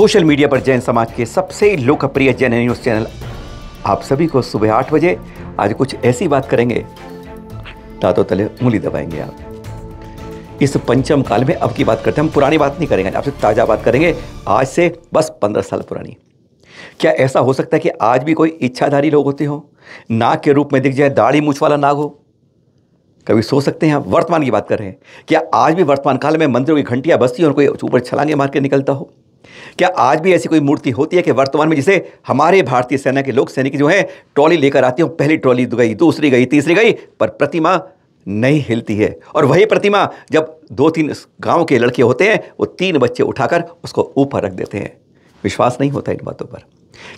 Social media पर जैन समाज के सबसे लोकप्रिय जैन न्यूज़ चैनल आप सभी को सुबह आठ बजे आज कुछ ऐसी बात करेंगे। दांतों तले उंगली दबाएँगे आप। इस पंचम काल में अब की बात करते हैं, हम पुरानी बात नहीं करेंगे, आपसे ताज़ा बात करेंगे। आज से बस पंद्रह साल पुरानी। क्या ऐसा हो सकता है कि आज भी कोई इच्छाधारी लोग होते हो? नाग के रूप में दिख जाए, दाढ़ी मूछ वाला नाग हो? कभी सोच सकते हैं आप, वर्तमान की बात कर रहे हैं। क्या आज भी वर्तमान काल में मंदिरों की घंटियाँ बसती और कोई ऊपर छलांगे मार के निकलता हो? क्या आज भी ऐसी कोई मूर्ति होती है कि वर्तमान में जिसे हमारे भारतीय सेना के लोग सैनिक जो हैं, ट्रॉली लेकर आते हो, पहली ट्रॉली गई, दूसरी गई, तीसरी गई, पर प्रतिमा नहीं हिलती है। और वही प्रतिमा जब दो तीन गाँव के लड़के होते हैं, वो तीन बच्चे उठाकर उसको ऊपर रख देते हैं। विश्वास नहीं होता इन बातों पर।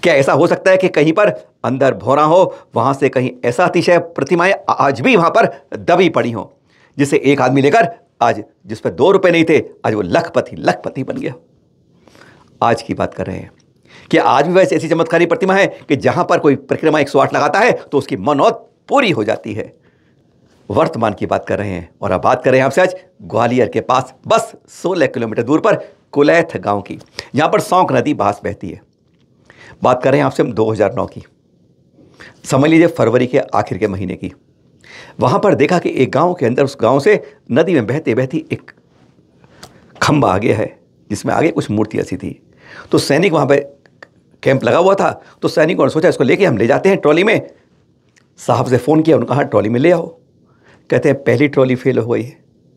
क्या ऐसा हो सकता है कि कहीं पर अंदर भोरा हो, वहाँ से कहीं ऐसा अतिशय प्रतिमाएँ आज भी वहाँ पर दबी पड़ी हो, जिसे एक आदमी लेकर आज, जिस पर दो रुपए नहीं थे, आज वो लखपति लखपति बन गया आज की बात कर रहे हैं। कि आज भी वैसे ऐसी चमत्कारी प्रतिमा है कि जहाँ पर कोई परिक्रमा एक लगाता है तो उसकी मनौत पूरी हो जाती है। वर्तमान की बात कर रहे हैं और अब बात कर रहे हैं आपसे आज ग्वालियर के पास बस 16 किलोमीटर दूर पर कुलैथ गाँव की, जहाँ पर सौंक नदी बास बहती है। बात कर रहे हैं आपसे हम 2009 की। समझ लीजिए फरवरी के आखिर के महीने की। वहाँ पर देखा कि एक गाँव के अंदर उस गाँव से नदी में बहते बहती एक खंबा आ गया है, जिसमें आगे कुछ मूर्ति ऐसी थी। तो सैनिक वहाँ पर कैंप लगा हुआ था। तो सैनिकों ने सोचा इसको लेके हम ले जाते हैं ट्रॉली में। साहब से फ़ोन किया, उन्होंने कहा, ट्रॉली में ले आओ। कहते हैं, पहली ट्रॉली फेल हो गई,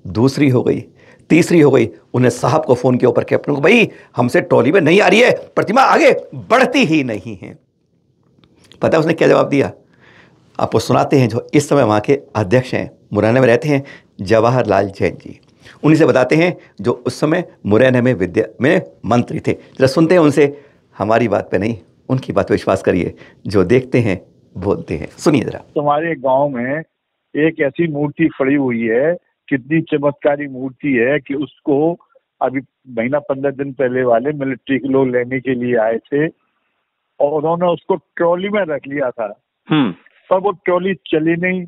दूसरी हो गई, तीसरी हो गई। उन्हें साहब को फ़ोन किया ऊपर कैप्टन को, भाई, हमसे ट्रॉली में नहीं आ रही है, प्रतिमा आगे बढ़ती ही नहीं है। पता है उसने क्या जवाब दिया? आपको सुनाते हैं जो इस समय वहाँ के अध्यक्ष हैं, मुरैना में रहते हैं जवाहरलाल जैन जी। उन्हीं से बताते हैं जो उस समय मुरैना में विद्या में मंत्री थे। जरा सुनते हैं उनसे हमारी बात पे नहीं उनकी बात पे विश्वास करिए जो देखते हैं बोलते हैं। सुनिए जरा। तुम्हारे गाँव में एक ऐसी मूर्ति खड़ी हुई है कितनी चमत्कारी मूर्ति है कि उसको अभी महीना पंद्रह दिन पहले वाले मिलिट्री के लोग लेने के लिए आए थे और उन्होंने उसको ट्रॉली में रख लिया था। हम्म। पर वो ट्रॉली चली नहीं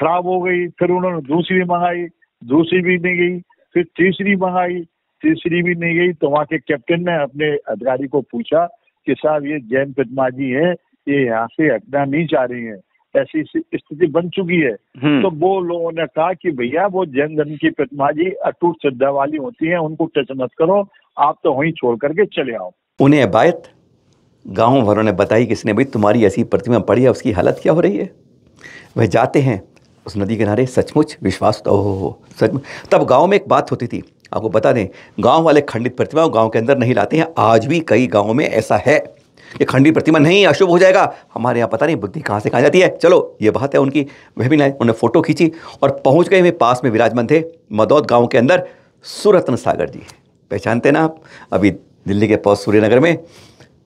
खराब हो गई फिर उन्होंने दूसरी मंगाई दूसरी भी नहीं गई फिर तीसरी मंगाई तीसरी भी नहीं गई तो वहाँ के कैप्टन ने अपने अधिकारी को पूछा कि साहब ये जैन प्रतिमा जी है ये यहाँ से हटना नहीं चाह रही है ऐसी स्थिति बन चुकी है। हम्म। तो वो लोगों ने कहा कि भैया वो जैन धर्म की प्रतिमा जी अटूट श्रद्धा वाली होती है उनको टच मत करो आप तो वहीं छोड़ करके चले आओ। उन्हें बायत गाँव वालों ने बताई किसने भाई तुम्हारी ऐसी प्रतिमा पड़ी है उसकी हालत क्या हो रही है? वह जाते हैं उस नदी किनारे सचमुच विश्वास तो हो हो। सचमुच तब गाँव में एक बात होती थी। आपको बता दें, गाँव वाले खंडित प्रतिमा गाँव के अंदर नहीं लाते हैं। आज भी कई गाँवों में ऐसा है। कि खंडित प्रतिमा नहीं, अशुभ हो जाएगा। हमारे यहाँ पता नहीं बुद्धि कहाँ से कहाँ जाती है। चलो, ये बात है उनकी। वह भी लाए, उन्होंने फ़ोटो खींची और पहुँच गए वे पास में विराजमान थे मदौद गाँव के अंदर सुरत्न सागर जी। पहचानते ना आप? अभी दिल्ली के पास सूर्यनगर में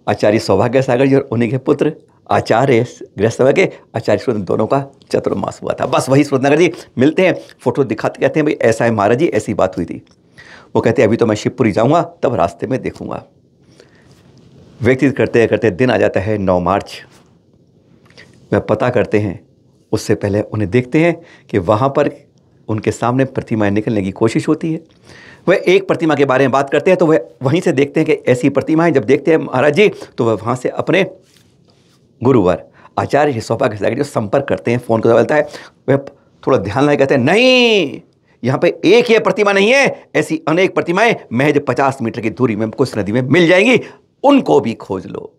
आचार्य सौभाग्य सागर जी और उन्हीं के पुत्र आचार्य गृहस्थ के आचार्य सूर्य दोनों का चतुर्मास हुआ था। बस वही सूर्यनगर जी मिलते हैं, फ़ोटो दिखाते कहते हैं, भाई, ऐसा है महाराज जी, ऐसी बात हुई थी। वो कहते हैं, अभी तो मैं शिवपुरी जाऊँगा, तब रास्ते में देखूँगा। व्यक्तित करते करते दिन आ जाता है, नौ मार्च। वह पता करते हैं, उससे पहले उन्हें देखते हैं कि वहाँ पर उनके सामने प्रतिमाएँ निकलने की कोशिश होती है। वह एक प्रतिमा के बारे में बात करते हैं तो वह वहीं से देखते हैं कि ऐसी प्रतिमाएँ जब देखते हैं महाराज जी तो वह वहाँ से अपने गुरुवर। आचार्य सौपा के साथ जो संपर्क करते हैं, फ़ोन को बोलता है वह थोड़ा ध्यान लगा कहते हैं, नहीं, यहाँ पे एक ही प्रतिमा नहीं है, ऐसी अनेक प्रतिमाएँ, महज पचास मीटर की दूरी में, कुछ नदी में मिल जाएँगी, उनको भी खोज लो।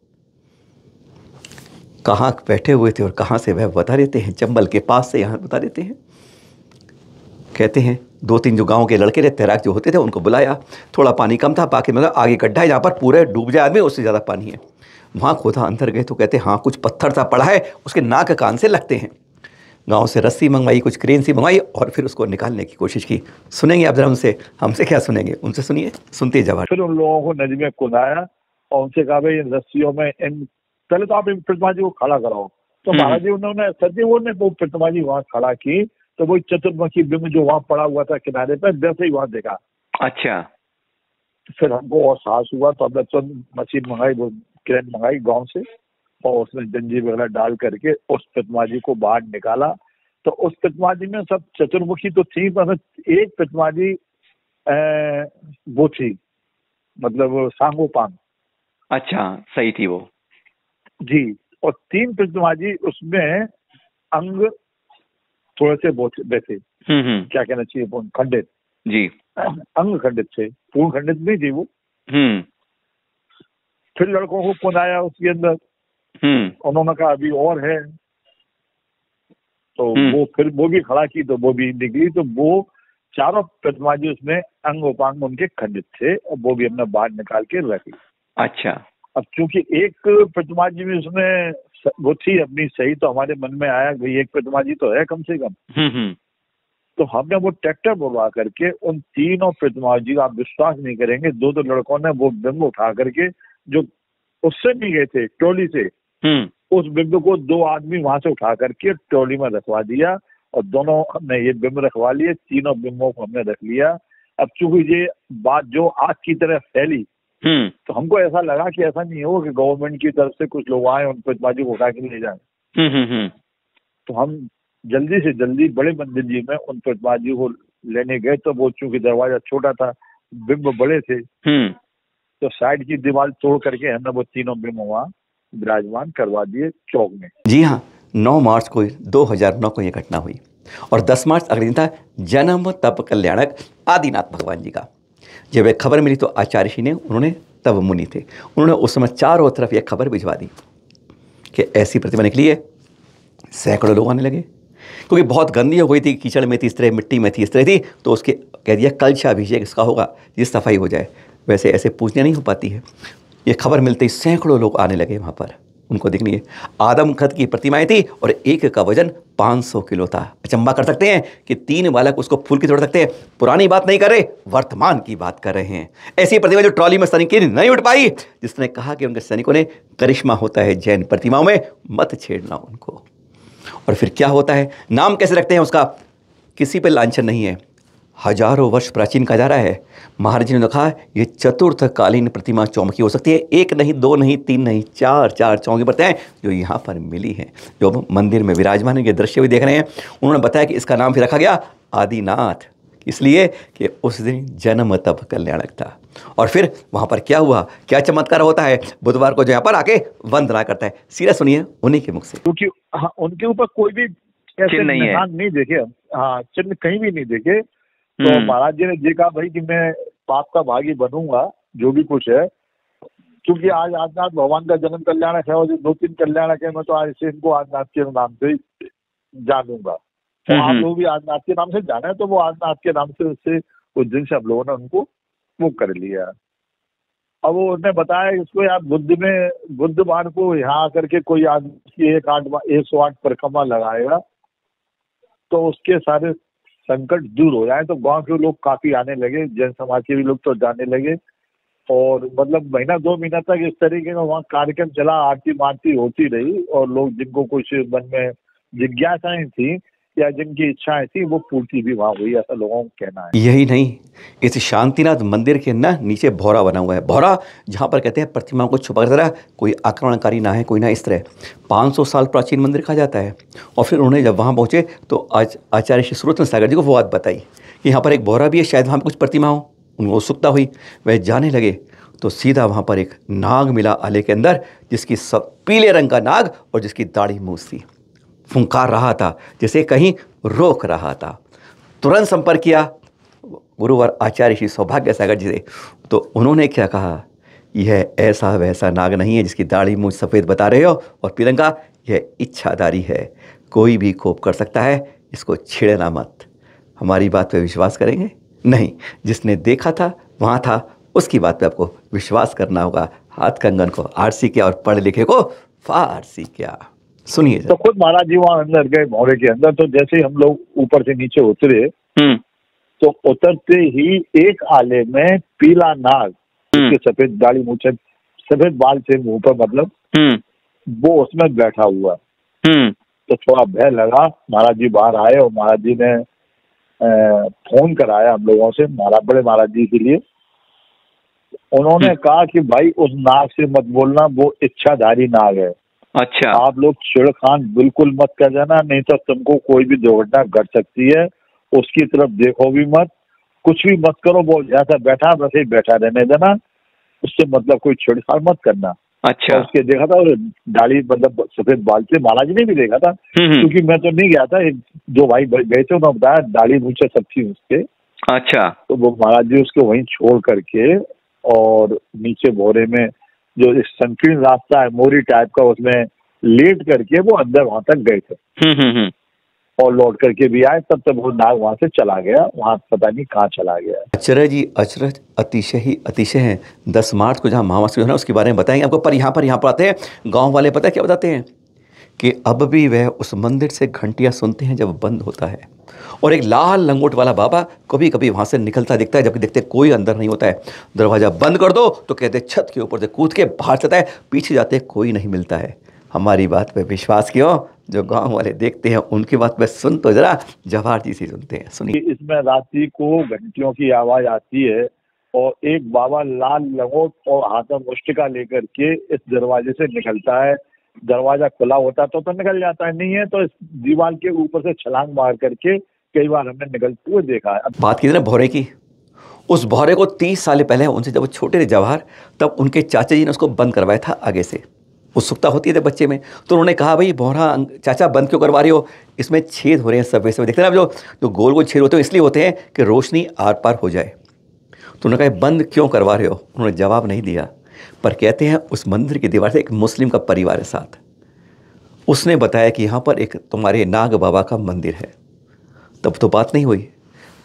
कहाँ बैठे हुए थे और कहाँ से वह बता देते हैं, चंबल के पास से यहाँ बता देते हैं। कहते हैं, दो तीन जो गाँव के लड़के थे, तैराक जो होते थे, उनको बुलाया, थोड़ा पानी कम था, बाकी मतलब आगे गड्ढा है, जहाँ पर पूरे डूब जाए आदमी, उससे ज़्यादा पानी है। वहाँ खोदा अंदर गए तो कहते हाँ कुछ पत्थर सा पड़ा है उसके नाक कान से लगते हैं। गाँव से रस्सी मंगवाई कुछ क्रेन सी मंगवाई और फिर उसको निकालने की कोशिश की। सुनेंगे आप जरा उनसे हमसे क्या सुनेंगे? उनसे सुनिए सुनते जवाब। फिर उन लोगों को नदी में कुदाया और उनसे कहा भाई इन रस्सियों में इन पहले तो आप इन प्रतिमा जी को खड़ा कराओ। तो हम्म। महाराज जी उन्होंने सदी ने वो प्रतिमा जी वहाँ खड़ा की तो वही चतुर्मुखी बिंब जो वहाँ पड़ा हुआ था किनारे पर वैसे ही वहाँ देखा। अच्छा। फिर हमको और साहस हुआ तो हमने तुरंत मशीन मंगाई वो क्रेन मंगाई गाँव से और उसमें जंजीर वगैरह डाल करके उस प्रतिमा जी को बाहर निकाला। तो उस प्रतिमा जी में सब चतुर्मुखी तो थी पर एक प्रतिमा जी वो थी मतलब सांगो पांग अच्छा सही थी वो। जी और तीन प्रतिमाजी उसमें अंग थोड़े से बहुत वैसे हम्म हम्म। क्या कहना चाहिए खंडित। जी। अंग खंडित थे पूर्ण खंडित नहीं थी वो। हम्म। फिर लड़कों को पुनाया उसके अंदर। हम्म। उन्होंने कहा अभी और है। तो हम्म। वो फिर वो भी खड़ा की तो वो भी निकली तो वो चारों प्रतिमा जी उसमें अंग उपांग उनके खंडित थे और वो भी हमने बाहर निकाल के रखी अच्छा। अब चूँकि एक प्रतिमा जी भी उसमें वो थी अपनी सही तो हमारे मन में आया भाई एक प्रतिमा जी तो है कम से कम। हम्म तो हमने वो ट्रैक्टर बुलवा करके उन तीनों प्रतिमा जी का आप विश्वास नहीं करेंगे दो दो लड़कों ने वो बिंब उठा करके जो उससे भी गए थे टोली से हम्म। उस बिंब को दो आदमी वहाँ से उठा करके ट्रॉली में रखवा दिया और दोनों हमने ये बिंब रखवा लिए तीनों बिंबों को हमने रख लिया। अब चूँकि ये बात जो आग की तरह फैली हम्म। तो हमको ऐसा लगा कि ऐसा नहीं हो कि गवर्नमेंट की तरफ़ से कुछ लोग आए उन प्रतिमाजी को उठा के ले जाए। हम्म तो हम जल्दी से जल्दी बड़े मंदिर जी में उन प्रतिमाजी को लेने गए तो वो चूँकि दरवाज़ा छोटा था बिंब बड़े थे। तो साइड की दीवार तोड़ करके हमने वो तीनों बिंब वहाँ विराजमान करवा दिए चौक में। जी हाँ 9 मार्च को 2009 को यह घटना हुई और 10 मार्च अगले दिन था जन्म तप कल्याणक आदिनाथ भगवान जी का। जब यह खबर मिली तो आचार्य जी ने, उन्होंने तब मुनि थे। उन्होंने उस समय चारों तरफ़ यह खबर भिजवा दी कि ऐसी प्रतिमा निकली है, सैकड़ों लोग आने लगे। क्योंकि बहुत गंदी हो गई थी, कीचड़ में थी, इस तरह, मिट्टी में थी, इस तरह थी तो उसके कह दिया कलशा अभिषेक इसका होगा, जिस सफ़ाई हो जाए। वैसे ऐसे पूछने नहीं हो पाती है। ये खबर मिलते ही सैकड़ों लोग आने लगे वहाँ पर। उनको देखनी है आदम खत की प्रतिमाएँ थी और एक का वज़न 500 किलो था। अचंबा कर सकते हैं कि तीन बालक उसको फूल की तोड़ सकते हैं। पुरानी बात नहीं कर रहे, वर्तमान की बात कर रहे हैं। ऐसी प्रतिमा जो ट्रॉली में सैनिक नहीं उठ पाई, जिसने कहा कि उनके सैनिकों ने करिश्मा होता है जैन प्रतिमाओं में, मत छेड़ना उनको। और फिर क्या होता है? नाम कैसे रखते हैं उसका? किसी पर लांछन नहीं है। हज़ारों वर्ष प्राचीन कहा जा रहा है। महाराज जी ने कहा ये चतुर्थ कालीन प्रतिमा चौमकी हो सकती है। एक नहीं दो नहीं तीन नहीं चार चार चौकी प्रतिमाएँ जो यहाँ पर मिली हैं। जो अब मंदिर में विराजमान है, ये दृश्य भी देख रहे हैं। उन्होंने बताया कि इसका नाम फिर रखा गया आदिनाथ। इसलिए कि उस दिन जन्म तब कल्याणक था। और फिर वहाँ पर क्या हुआ? क्या चमत्कार होता है? बुधवार को जो यहाँ पर आके वंदना करता है। सीधा सुनिए उन्हीं के मुख से। क्योंकि हाँ, उनके ऊपर कोई भी चिन्ह नहीं है। नहीं देखे। हाँ चिन्ह कहीं भी नहीं देखे। तो हम्म। महाराज जी ने ये कहा भाई कि मैं पाप का भागी बनूँगा जो भी कुछ है क्योंकि आज आजनाथ भगवान का जन्म कल्याणक है और जो दो तीन कल्याणक है मैं तो आज से इनको आजनाथ के नाम से ही जानूँगा तो हम्म, आप हम्म। लोग भी आजनाथ के नाम से जाना है तो वो आजनाथ के नाम से उससे उस दिन से हम लोगों ने उनको वो कर लिया अब वो उसने बताया इसको यार बुद्ध में बुधवार को यहाँ आकर के कोई आदमी एक आठ एक सौ आठ परिक्रमा लगाएगा तो उसके सारे संकट दूर हो जाए तो गाँव के लोग काफ़ी आने लगे, जैन समाज के भी लोग तो जाने लगे। और मतलब महीना, दो महीना तक इस तरीके का वहाँ कार्यक्रम चला आरती मारती होती रही, और लोग जिनको कुछ मन में जिज्ञासाएँ थी या जिनकी इच्छाएँ थी, वो पूर्ति भी वहाँ हुई, ऐसा लोगों का कहना है। यही नहीं, इस शांतिनाथ मंदिर के ना नीचे भौरा बना हुआ है। भौरा, जहाँ पर कहते हैं, प्रतिमाओं को छुपा कर कोई आक्रमणकारी ना है, कोई ना इस तरह। 500 साल प्राचीन मंदिर कहा जाता है। और फिर उन्होंने जब वहाँ पहुँचे तो आज आचार्य श्री सुरत्न सागर जी को वो बात बताई कि यहाँ पर एक भौरा भी है, शायद वहाँ पर कुछ प्रतिमा हो। उनको उत्सुकता हुई, वह जाने लगे तो सीधा वहाँ पर एक नाग मिला आले के अंदर, जिसकी सब पीले रंग का नाग और जिसकी दाढ़ी मूस थी। फुंकार रहा था, जिसे कहीं रोक रहा था। तुरंत संपर्क किया, गुरुवर आचार्य श्री सौभाग्य सागर जी से। तो उन्होंने क्या कहा? यह ऐसा वैसा नाग नहीं है जिसकी दाढ़ी मुझ सफ़ेद बता रहे हो, और तिरंगा, यह इच्छादारी है। कोई भी कोप कर सकता है, इसको छेड़ना मत। हमारी बात पे विश्वास करेंगे? नहीं, जिसने देखा था, वहाँ था, उसकी बात पे आपको विश्वास करना होगा। हाथ कंगन को आरसी किया और पढ़ लिखे को फारसी किया। सुनिए तो खुद महाराज जी वहाँ अंदर गए भौरे के अंदर तो जैसे ही हम लोग ऊपर से नीचे उतरे हम्म। तो उतरते ही एक आले में पीला नाग उसके सफ़ेद दाढ़ी मुँह सफ़ेद बाल से मुँह पर मतलब हम्म। वो उसमें बैठा हुआ। हम्म। तो थोड़ा भय लगा महाराज जी बाहर आए और महाराज जी ने फ़ोन कराया हम लोगों से महाराज बड़े महाराज जी के लिए। उन्होंने कहा कि भाई उस नाग से मत बोलना वो इच्छाधारी नाग है। अच्छा। आप लोग छिड़खान बिल्कुल मत कर देना नहीं तो तुमको कोई भी दुर्घटना घट सकती है। उसकी तरफ़ देखो भी मत कुछ भी मत करो वो जैसा बैठा वैसे ही बैठा रहने देना। उससे मतलब कोई छेड़छाड़ मत करना। अच्छा। उसके देखा था और दाढ़ी मतलब सफ़ेद बाल से महाराज ने भी देखा था। हम्म, हम्म, क्योंकि मैं तो नहीं गया था एक दो भाई गए थे उन्होंने बताया दाढ़ी मूछे सब थी उसके। अच्छा। तो वो महाराज जी उसको वहीं छोड़ करके और नीचे बोरे में जो एक संकीर्ण रास्ता है मोरी टाइप का उसमें लेट करके वो अंदर वहाँ तक गए थे। हम्म, हम्म, हम्म। और लौट करके भी आए तब तक वो नाग वहाँ से चला गया वहाँ पता नहीं कहाँ चला गया। अचरज जी अचरज अतिशय ही अतिशय है। दस मार्च को जहाँ महामासी है उसके बारे में बताएँगे। आपको पर यहाँ पर यहाँ पर आते हैं। गाँव वाले पता है क्या बताते हैं? कि अब भी वह उस मंदिर से घंटियाँ सुनते हैं जब बंद होता है। और एक लाल लंगोट वाला बाबा कभी कभी वहाँ से निकलता दिखता है, जबकि देखते कोई अंदर नहीं होता है। दरवाज़ा बंद कर दो तो कहते छत के ऊपर से कूद के बाहर चलता है, पीछे जाते कोई नहीं मिलता है। हमारी बात पे विश्वास क्यों, जो गाँव वाले देखते हैं, उनकी बात पे सुन तो जरा जवाहर जी से सुनते हैं, सुनिए। इसमें रात्रि को घंटियों की आवाज़ आती है, और एक बाबा लाल लंगोट और हाथ मुष्टिका लेकर के इस दरवाजे से निकलता है। दरवाज़ा खुला होता तो तो निकल जाता है, नहीं है तो इस दीवार के ऊपर से छलांग मार करके कई बार हमने निकलते हुए देखा है। बात की ना भौरे की, उस भौरे को तीस साल पहले उनसे जब वो छोटे थे जवाहर, तब उनके चाचा जी ने उसको बंद करवाया था आगे से। उत्सुकता होती है बच्चे में तो उन्होंने कहा, भाई, भौरा, चाचा बंद क्यों करवा रहे हो? इसमें छेद हो रहे हैं सब वैसे देखते हैं ना जो जो गोल गोल छेद होते हैं, इसलिए होते हैं कि रोशनी आर पार हो जाए। तो उन्होंने कहा, बंद क्यों करवा रहे हो? उन्होंने जवाब नहीं दिया। पर कहते हैं, उस मंदिर की दीवार से एक मुस्लिम का परिवार है साथ। उसने बताया कि यहाँ पर एक तुम्हारे नाग बाबा का मंदिर है। तब तो बात नहीं हुई।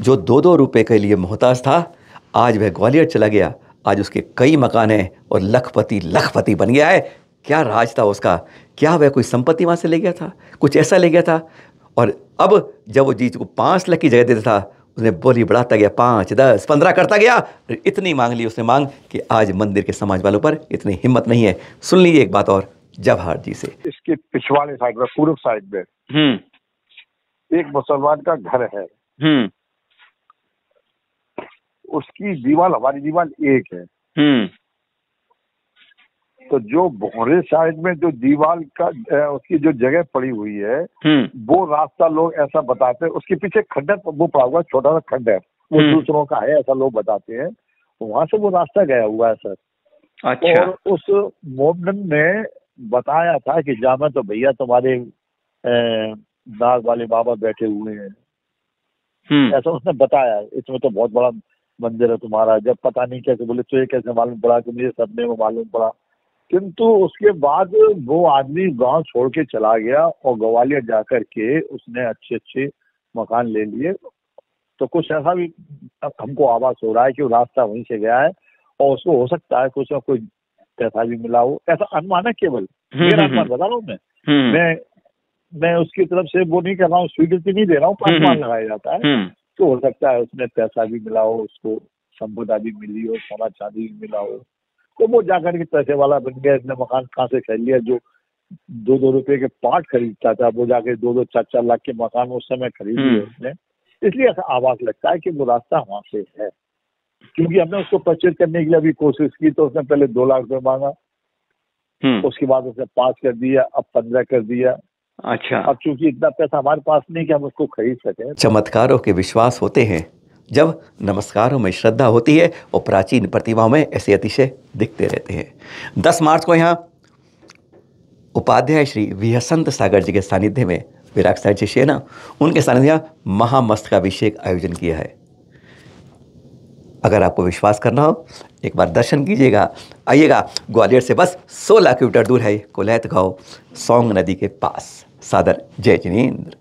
जो दो दो रुपए के लिए मोहताज था, आज वह ग्वालियर चला गया। आज उसके कई मकान हैं और लखपति लखपति बन गया है। क्या राज था उसका? क्या वह कोई संपत्ति वहाँ से ले गया था? कुछ ऐसा ले गया था? और अब जब वो जीत को पाँच लाख की जगह देता था उसने बोली बढ़ाता गया पाँच दस पंद्रह करता गया। इतनी मांग ली उसने मांग कि आज मंदिर के समाज वालों पर इतनी हिम्मत नहीं है। सुन लीजिए एक बात और जवाहर जी से। इसके पिछवाड़े साइड में पूर्व साइड में। हम्म। एक मुसलमान का घर है। हम्म। उसकी दीवाल हमारी दीवाल एक है। हम्म। तो जो भोरे साइड में जो दीवार का उसकी जो जगह पड़ी हुई है हम्म। वो रास्ता लोग ऐसा बताते हैं। उसके पीछे खंडर वो पड़ा हुआ छोटा सा खंड है। वो हम्म। दूसरों का है ऐसा लोग बताते हैं। वहाँ से वो रास्ता गया हुआ है सर। अच्छा। और उस मोमडन ने बताया था कि जामा तो भैया तुम्हारे नाग वाले बाबा बैठे हुए हैं। हम्म। ऐसा उसने बताया। इसमें तो बहुत बड़ा मंदिर है तुम्हारा। जब पता नहीं कैसे बोले तो ये कैसे मालूम पड़ा कि मुझे सदमे में मालूम पड़ा? किंतु उसके बाद वो आदमी गाँव छोड़ के चला गया और ग्वालियर जाकर के उसने अच्छे अच्छे मकान ले लिए। तो कुछ ऐसा भी हमको आवाज़ हो रहा है कि वो रास्ता वहीं से गया है और उसको हो सकता है कुछ ना कुछ पैसा भी मिला हो। ऐसा अनुमान है केवल? हम्म, मेरा हम्म, अनुमान बता रहा हूँ मैं? हम्म। मैं मैं उसकी तरफ़ से वो नहीं कर रहा हूँ स्वीकृति नहीं दे रहा हूँ हम्म, अनुमान हम्म। लगाया जाता है। हम्म। तो हो सकता है उसमें पैसा भी मिला हो उसको संपदा भी मिली हो सोना चांदी भी मिला हो। तो वो जाकर के पैसे वाला बन गया इसने मकान कहाँ से खरीद लिया? जो दो दो रुपए के पार्ट खरीदता था वो जाके दो दो चार चार लाख के मकान उस समय खरीद लिए हम्म। उसने। इसलिए ऐसा आवाज़ लगता है कि वो रास्ता वहाँ से है। क्योंकि हमने उसको परचेज करने के लिए अभी कोशिश की तो उसने पहले दो लाख रुपए मांगा। हम्म। उसके बाद उसने पाँच कर दिया अब पंद्रह कर दिया। अच्छा। अब चूँकि इतना पैसा हमारे पास नहीं कि हम उसको खरीद सके चमत्कारों के विश्वास होते हैं। जब नमस्कारों में श्रद्धा होती है और प्राचीन प्रतिमाओं में ऐसे अतिशय दिखते रहते हैं। दस मार्च को यहाँ उपाध्याय श्री विहसंत सागर जी के सानिध्य में विराट साहिब शिष्य है ना उनके सानिध्य में महामस्तकाभिषेक आयोजन किया है। अगर आपको विश्वास करना हो, एक बार दर्शन कीजिएगा। आइएगा, ग्वालियर से बस 16 किलोमीटर दूर है कोलैत गाँव, सौंग नदी के पास। सादर, जय जिनेन्द्र।